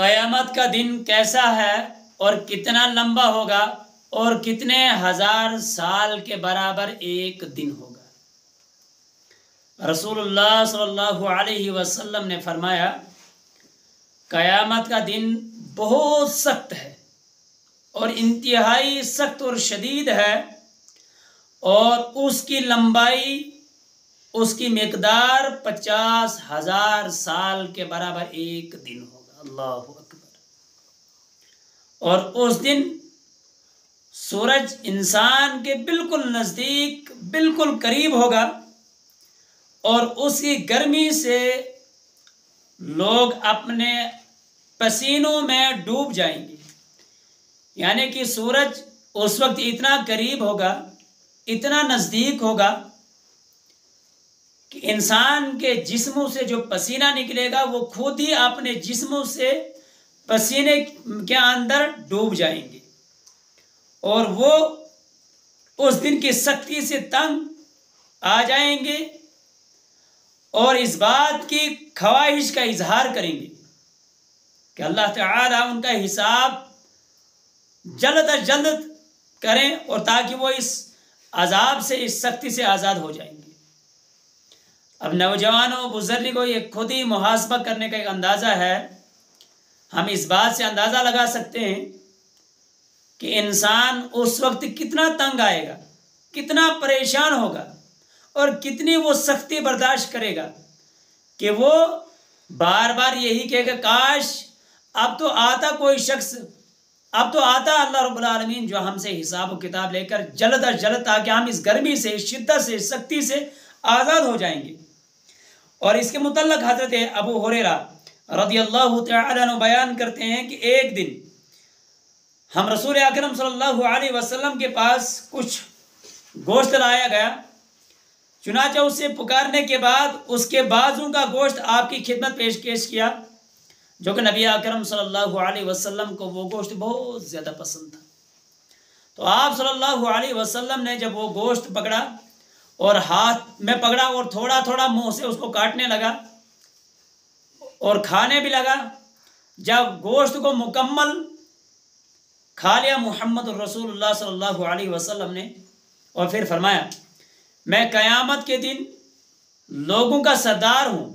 क़यामत का दिन कैसा है और कितना लंबा होगा और कितने हज़ार साल के बराबर एक दिन होगा। रसूलुल्लाह सल्लल्लाहु अलैहि वसल्लम ने फरमाया, क़यामत का दिन बहुत सख्त है और इंतहाई सख्त और शदीद है और उसकी लंबाई, उसकी मकदार पचास हज़ार साल के बराबर एक दिन होगा। अल्लाह अकबर। और उस दिन सूरज इंसान के बिल्कुल नज़दीक, बिल्कुल करीब होगा और उसकी गर्मी से लोग अपने पसीनों में डूब जाएँगे। यानी कि सूरज उस वक्त इतना करीब होगा, इतना नज़दीक होगा कि इंसान के जिस्मों से जो पसीना निकलेगा, वो खुद ही अपने जिस्मों से पसीने के अंदर डूब जाएँगे। और वो उस दिन की सख्ती से तंग आ जाएँगे और इस बात की ख्वाहिश का इजहार करेंगे कि अल्लाह ताला उनका हिसाब जल्द अज जल्द करें और ताकि वो इस अजाब से, इस सख्ती से आज़ाद हो जाएँगे अब नौजवानों बुज़ुर्ग ये खुद ही मुहासबा करने का एक अंदाज़ा है। हम इस बात से अंदाज़ा लगा सकते हैं कि इंसान उस वक्त कितना तंग आएगा, कितना परेशान होगा और कितनी वो सख्ती बर्दाश्त करेगा कि वो बार बार यही कहेगा काश अब तो आता कोई शख्स, अब तो आता अल्लाह रब्बुल आलमीन जो हमसे हिसाब किताब लेकर जल्द अज जल्द ताकि हम इस गर्मी से शिद्दत से सख्ती से आज़ाद हो जाएँगे। और इसके मुतलक हज़रत अबू हुरेरा रदी अल्लाह बयान करते हैं कि एक दिन हम रसूल अकरम सल्लल्लाहु अलैहि वसल्लम के पास कुछ गोश्त लाया गया। चुनाचा उससे पुकारने के बाद उसके बाजू का गोश्त आपकी खिदमत पेश किया, जो कि नबी अकरम सल्लल्लाहु अलैहि वसल्लम को वो गोश्त बहुत ज़्यादा पसंद था। तो आप सल्लल्लाहु अलैहि वसल्लम ने जब वो गोश्त पकड़ा और हाथ में पकड़ा और थोड़ा थोड़ा मुँह से उसको काटने लगा और खाने भी लगा। जब गोश्त को मुकम्मल खा लिया मोहम्मद रसूलुल्लाह सल्लल्लाहु अलैहि वसल्लम ने और फिर फरमाया, मैं क़यामत के दिन लोगों का सरदार हूँ।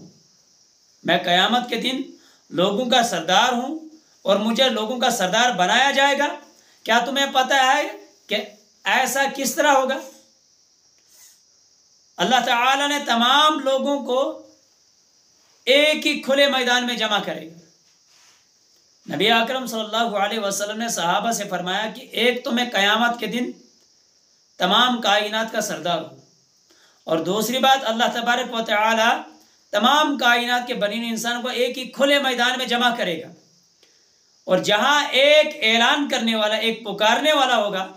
मैं क़यामत के दिन लोगों का सरदार हूँ और मुझे लोगों का सरदार बनाया जाएगा। क्या तुम्हें पता है कि ऐसा किस तरह होगा? अल्लाह ताला ने तमाम लोगों को एक ही खुले मैदान में जमा करेगा नबी अकरम सल्लल्लाहु अलैहि वसल्लम ने सहाबा से फरमाया कि एक तो मैं क़यामत के दिन तमाम कायनात का सरदार हूँ। और दूसरी बात, अल्लाह तबारक व ताली तमाम कायनात के बनी इंसान को एक ही खुले मैदान में जमा करेगा। और जहाँ एक ऐलान करने वाला, एक पुकारने वाला होगा,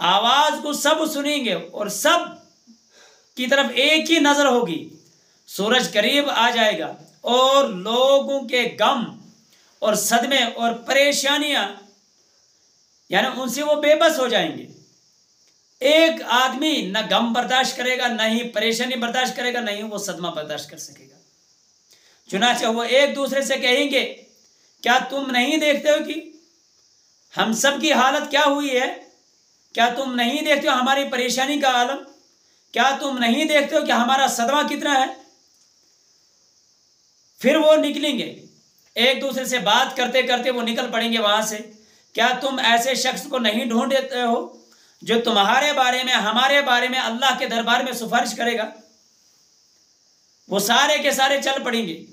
आवाज़ को सब सुनेंगे और सब की तरफ़ एक ही नज़र होगी। सूरज करीब आ जाएगा और लोगों के गम और सदमे और परेशानियाँ, यानी उनसे वो बेबस हो जाएँगे। एक आदमी न गम बर्दाश्त करेगा, न ही परेशानी बर्दाश्त करेगा नहीं वो सदमा बर्दाश्त कर सकेगा। चुनाचे वो एक दूसरे से कहेंगे, क्या तुम नहीं देखते हो कि हम सब की हालत क्या हुई है? क्या तुम नहीं देखते हो हमारी परेशानी का आलम? क्या तुम नहीं देखते हो कि हमारा सदमा कितना है? फिर वो निकलेंगे। एक दूसरे से बात करते करते वो निकल पड़ेंगे वहाँ से। क्या तुम ऐसे शख्स को नहीं ढूंढ देते हो जो तुम्हारे बारे में, हमारे बारे में, अल्लाह के दरबार में सिफारिश करेगा? वो सारे के सारे चल पड़ेंगे।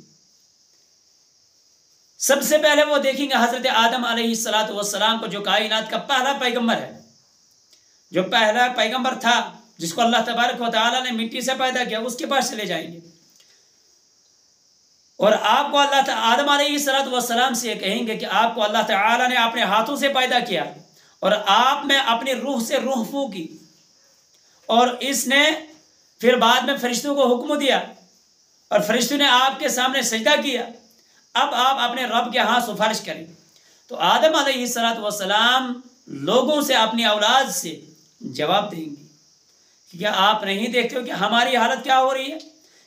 सबसे पहले वो देखेंगे हज़रत आदम सलाम को, जो कायनात का पहला पैगंबर है। जो पहला पैगंबर था। जिसको अल्लाह तबारक वाली ने मिट्टी से पैदा किया, उसके पास चले जाएँगे। और आपको अल्लाह आदम सलाम से कहेंगे कि आपको अल्लाह ताला ने अपने हाथों से पैदा किया और आप में अपनी रूह से रूह फूकी और इसने फिर बाद में फरिश्तों को हुक्म दिया और फरिश्तों ने आपके सामने सजदा किया। अब आप अपने रब के यहाँ सिफारिश करें। तो आदम सलाम लोगों से अपनी औलाद से जवाब देंगे। क्या आप नहीं देखते हो कि हमारी हालत क्या हो रही है?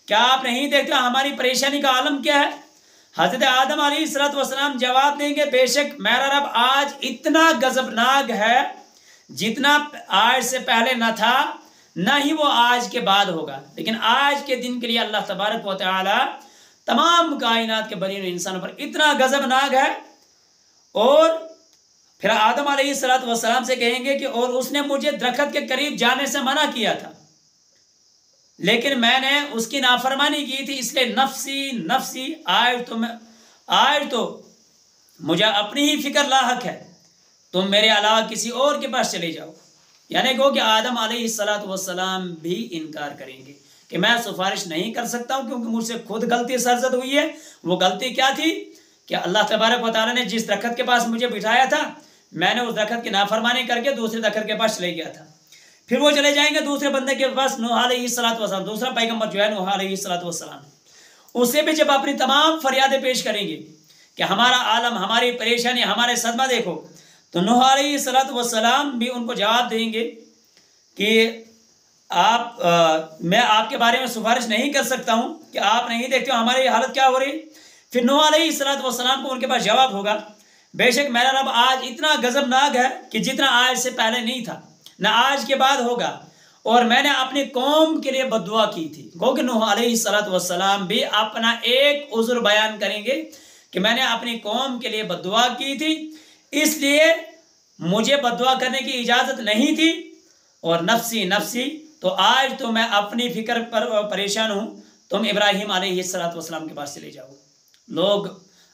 क्या आप नहीं देखते हो हमारी परेशानी का आलम क्या है? हज़रत आदम वसलाम जवाब देंगे, बेशक मेरा रब आज इतना गजबनाक है जितना आज से पहले न था, न ही वो आज के बाद होगा। लेकिन आज के दिन के लिए अल्लाह तबारक व तमाम कायनात के बरीन इंसानों पर इतना गजबनाक है और फिर आदम सलात वसलाम से कहेंगे कि और उसने मुझे दरखत के करीब जाने से मना किया था। लेकिन मैंने उसकी नाफरमानी की थी, इसलिए नफसी नफसी आज तो मैं आज तो मुझे अपनी ही फ़िक्र लाक है। तुम मेरे अलावा किसी और के पास चले जाओ। यानी कहो कि आदम सलाम भी इनकार करेंगे कि मैं सिफारिश नहीं कर सकता हूँ क्योंकि मुझसे खुद गलती सरजद हुई है। वो गलती क्या थी? कि अल्लाह तबारक वाली ने जिस दरख्त के पास मुझे बिठाया था मैंने उस दरख्त की नाफरमानी करके दूसरे दरख्त के पास चले गया था। फिर वो चले जाएँगे दूसरे बंदे के पास सलात वसलाम दूसरा पैगंबर जो है सलात वसलाम उससे भी जब अपनी तमाम फरियादें पेश करेंगे कि हमारा आलम हमारी परेशानी हमारे सदमा देखो तो सलात वसलाम भी उनको जवाब देंगे कि आप आ, मैं आपके बारे में सिफारिश नहीं कर सकता हूँ कि आप नहीं देखते हो हमारी हालत क्या हो रही। फिर सलात वसलाम को उनके पास जवाब होगा, बेशक मेरा रब आज इतना गजबनाक है कि जितना आज से पहले नहीं था, न आज के बाद होगा। और मैंने अपनी कौम के लिए बदुआ की थी। गो कि नूह भी अपना एक उज्र बयान करेंगे कि मैंने अपनी कौम के लिए बदुआ की थी। इसलिए मुझे बदुआ करने की इजाज़त नहीं थी। और नफसी नफसी तो आज तो मैं अपनी फ़िक्र पर, परेशान हूँ। तुम इब्राहिम आलतम के पास चले जाओ। लोग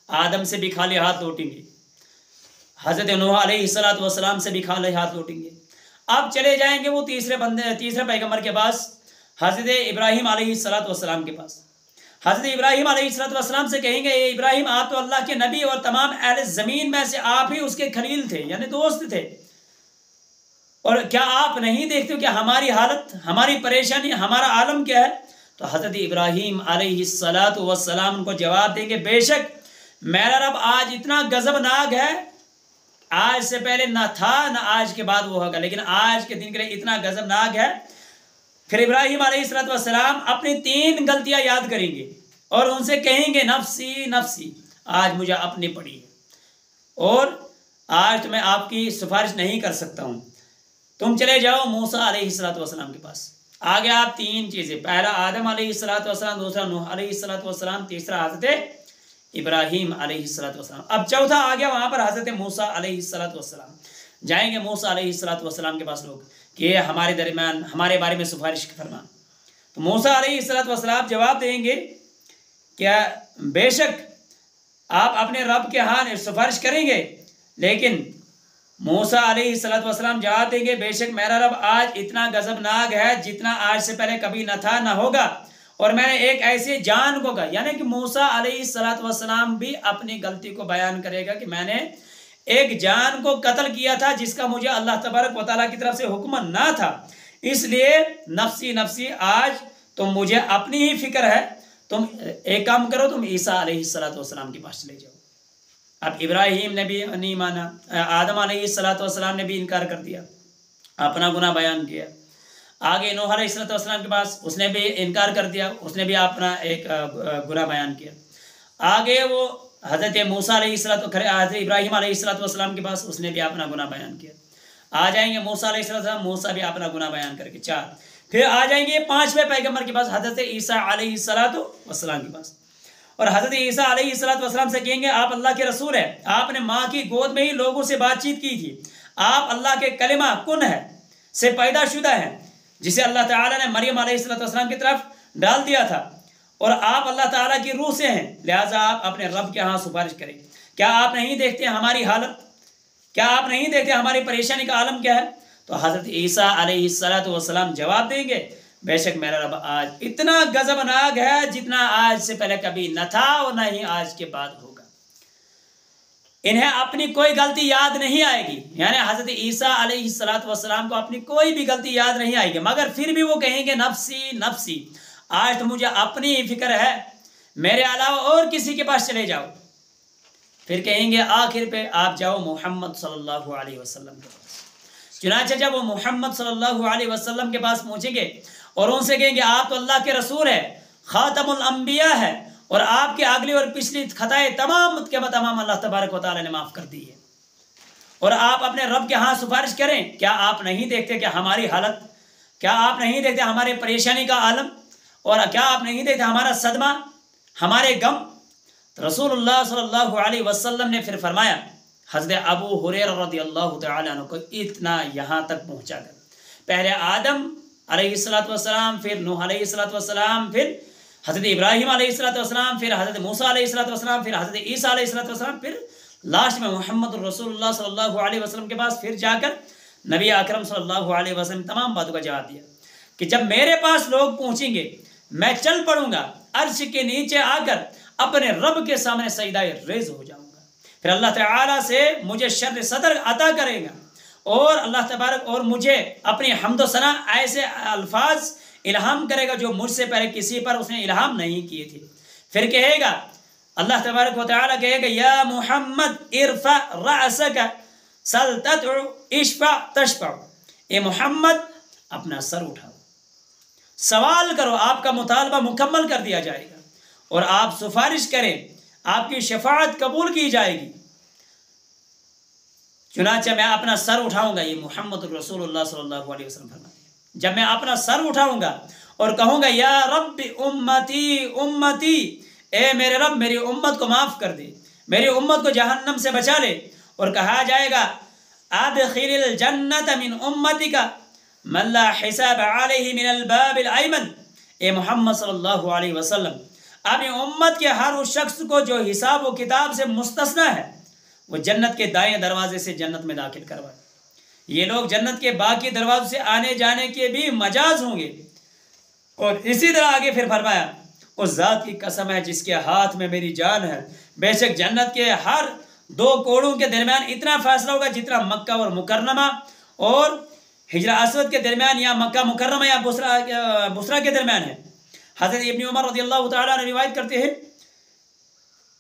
आदम से भी खाली हाथ लौटेंगे। हज़रत नूह सलाम से भी खाली हाथ लौटेंगे। अब चले जाएँगे वो तीसरे बंदे, तीसरे पैगंबर के पास, हज़रत इब्राहिम सलाम के पास। हज़रत इब्राहिम सलाम से कहेंगे ये इब्राहिम, आप तो अल्लाह के नबी और तमाम अहल ज़मीन में से आप ही उसके खलील थे, यानी दोस्त थे। और क्या आप नहीं देखते हो कि हमारी हालत, हमारी परेशानी, हमारा आलम क्या है? तो हज़रत इब्राहिम सलाम उनको जवाब देंगे, बेशक मेरा रब आज इतना गजबनाक है, आज से पहले ना था, ना आज के बाद वो होगा, लेकिन आज के दिन के लिए इतना गजबनाक है। फिर इब्राहिम सलाम अपनी तीन गलतियाँ याद करेंगे और उनसे कहेंगे, नफसी नफसी, आज मुझे अपनी पड़ी है। और आज तो मैं आपकी सिफारिश नहीं कर सकता हूँ। तुम चले जाओ मूसा सलाम के पास। आगे आप तीन चीज़ें। पहला आदम सलाम दूसरा नूह सलाम तीसरा हज़रत इब्राहिम अलैहिस्सलाम अब चौथा आ गया वहाँ पर हज़रत मूसा अलैहिस्सलाम जाएँगे मूसा अलैहिस्सलाम के पास लोग कि हमारे दरमियान, हमारे बारे में सिफारिश फरमा। तो मूसा अलैहिस्सलाम जवाब देंगे, क्या बेशक आप अपने रब के हाथ सिफारिश करेंगे, लेकिन मूसा अलैहिस्सलाम जवाब देंगे, बेशक मेरा रब आज इतना गजबनाक है जितना आज से पहले कभी न था, न होगा। और मैंने एक ऐसे जान को कहा, यानी कि मूसा वसलाम भी अपनी गलती को बयान करेगा कि मैंने एक जान को कत्ल किया था जिसका मुझे अल्लाह तबारक वाली की तरफ़ से हुक्म ना था। इसलिए, नफसी नफसी, आज तुम मुझे अपनी ही फ़िक्र है। तुम, एक काम करो, तुम ईसा वसलाम के पास चले जाओ। अब इब्राहिम ने भी नहीं माना आदम सलाम ने भी इनकार कर दिया, अपना गुना बयान किया। आगे नोह सलाम के पास उसने भी इनकार कर दिया, उसने भी अपना एक गुना बयान किया। आगे वो हज़रत मूसा हज़रत इब्राहिम सलाम के पास उसने भी अपना गुना बयान किया। आ जाएँगे मूसा सलाम मूसा भी अपना गुना बयान करके, चार। फिर आ जाएँगे पाँचवें पैगंबर के पास, हज़रत ईसा वसलाम के पास। और हज़रत ईसा वसलाम से कहेंगे, आप अल्लाह के रसूल है। आपने माँ की गोद में ही लोगों से बातचीत की थी। आप अल्लाह के कलिमा कुन है? से पैदा शुदा है। जिसे अल्लाह ताला ने मरियम की तरफ़ डाल दिया था। और आप अल्लाह ताला की रूह से हैं। लिहाजा आप अपने रब के यहाँ सिफारिश करें। क्या आप नहीं देखते हमारी हालत? क्या आप नहीं देखते हमारी परेशानी का आलम क्या है? तो हज़रत ईसा वसलाम जवाब देंगे बेशक मेरा रब आज इतना गजबनाक है जितना आज से पहले कभी न था और न ही आज के बाद होगा। इन्हें अपनी कोई गलती याद नहीं आएगी। यानी हज़रत ईसा वसलाम को अपनी कोई भी गलती याद नहीं आएगी। मगर फिर भी वो कहेंगे, नफसी नफसी, आज तो मुझे अपनी ही फ़िक्र है। मेरे अलावा और किसी के पास चले जाओ। फिर कहेंगे, आखिर पे आप जाओ मोहम्मद सल्लल्लाहु अलैहि वसल्लम के पास। चुनाचे जब वो मोहम्मद सल्लल्लाहु अलैहि वसल्लम के पास पहुँचेंगे और उनसे कहेंगे आप तो अल्लाह के रसूल है, ख़ातमुल अंबिया है, और आपके अगली और पिछली खताएँ तमाम के तमाम अल्लाह तबारक वाली ने माफ़ कर दी है। और आप अपने रब के यहाँ सिफारिश करें, क्या आप नहीं देखते कि हमारी हालत, क्या आप नहीं देखते हमारे परेशानी का आलम, और क्या आप नहीं देखते हमारा सदमा, हमारे गम? तो रसूलुल्लाह सल्लल्लाहु अलैहि वसल्लम ने फिर फरमाया, हज़रत अबू हुरैरा रदी अल्लाह को इतना यहाँ तक पहुँचा कर पहले आदम अलैहिस्सलाम फिर नूह अलैहिस्सलाम फिर हज़रत इब्राहिम अलैहिस्सलाम फिर हज़रत मूसा अलैहिस्सलाम फिर हज़रत ईसा अलैहिस्सलाम फिर लास्ट में मोहम्मद रसूलुल्लाह सल्लल्लाहु अलैहि वसल्लम के पास फिर जाकर नबी अकरम सल्लल्लाहु अलैहि वसल्लम तमाम बातों का जवाब दिया कि जब मेरे पास लोग पहुँचेंगे, मैं चल पड़ूँगा, अर्श के नीचे आकर अपने रब के सामने सईदा रेज हो जाऊँगा। फिर अल्लाह ताला से मुझे शर सदर अता करेगा। और अल्लाह तबारक और मुझे अपनी हमदोसना ऐसे अल्फाज इल्हाम करेगा जो मुझसे पहले किसी पर उसने इल्हाम नहीं किए थे। फिर कहेगा, अल्लाह तबारक वाली कहेगा, या मोहम्मद इरफा रसका सल इश्फा तशफा। ए मोहम्मद, अपना सर उठाओ। सवाल करो, आपका मुतालबा मुकम्मल कर दिया जाएगा और आप सिफारिश करें, आपकी शफात कबूल की जाएगी। चुनाचा मैं अपना सर उठाऊँगा, ये मोहम्मद जब मैं अपना सर उठाऊँगा और कहूँगा, या रब उम्मती उम्मती, ए मेरे रब, मेरी उम्मत को माफ़ कर दे, मेरी उम्मत को जहन्नम से बचा ले। और कहा जाएगा आद खिल जन्नत मिन उम्मती का मल्ला हिसाब मिनल बाबिल आयमन ए मोहम्मद सल्लल्लाहु अलैहि वसल्लम, अपनी उम्मत के हर उस शख्स को जो हिसाब व किताब से मुस्तना है वो जन्नत के दाएँ दरवाजे से जन्नत में दाखिल करवाए। ये लोग जन्नत के बाकी दरवाजों से आने जाने के भी मजाज होंगे। और इसी तरह आगे फिर फरमाया, उस ज़ात की कसम है जिसके हाथ में मेरी जान है। बेशक जन्नत के हर दो कोड़ों के दरमियान इतना फैसला होगा जितना मक्का और मुकरमा और हिजरा असवद के दरमियान या मक्का मुकरमा या बुसरा बुसरा के दरमियान है। हज़रत इबन उमर रज़ी अल्लाह रिवायत करते हैं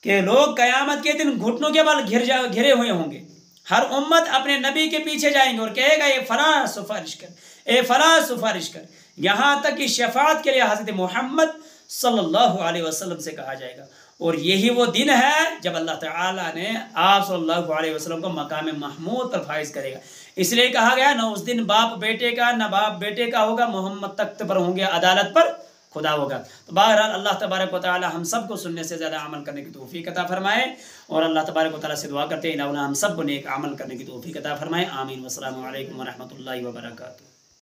कि लोग क़यामत के दिन घुटनों के बल घिर जा, घिरे हुए होंगे। हर उम्मत अपने नबी के पीछे जाएँगे और कहेगा, ये फला सिफारिश कर ए फला सिफारिश कर। यहाँ तक कि शफात के लिए हज़रत मोहम्मद सल्लल्लाहु अलैहि वसल्लम से कहा जाएगा। और यही वो दिन है जब अल्लाह ताला ने आप सल्लल्लाहु अलैहि वसल्लम को मकाम महमूद पर फाइज करेगा। इसलिए कहा गया, ना उस दिन बाप बेटे का, ना बाप बेटे का होगा, मोहम्मद तख्त पर होंगे अदालत पर। खुदा होगा तो बहरहाल अल्लाह तबारक वाली हम सबको सुनने से ज़्यादा अमल करने की तोफ़ी कता फरमाए और अल्लाह तबारक वाली से दुआ करते हैं हम सबको नेक अमल करने की तोफ़ी कता फरमाए। आमीन। वसलम वरहमल वर्का